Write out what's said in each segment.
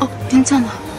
어, 괜찮아.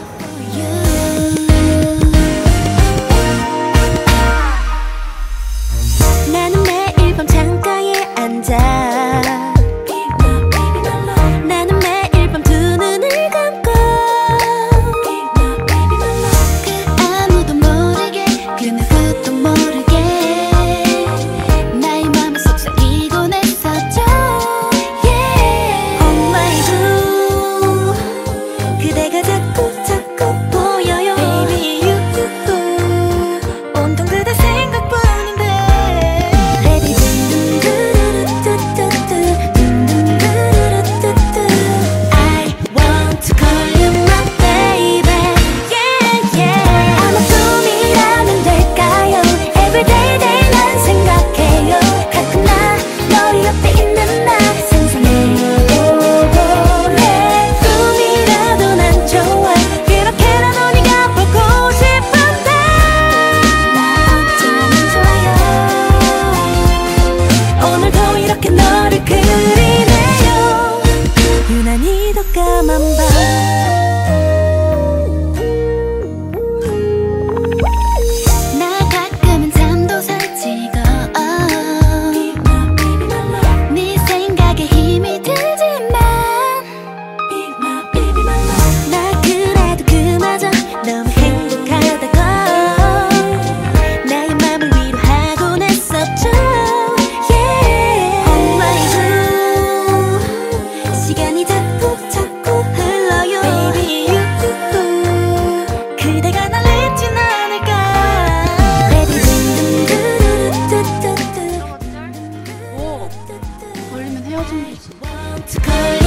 걸리면 헤어진 거지.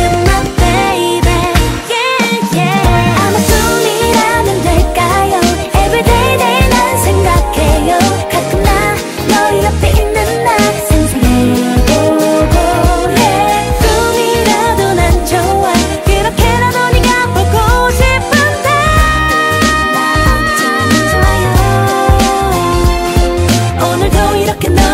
mira que no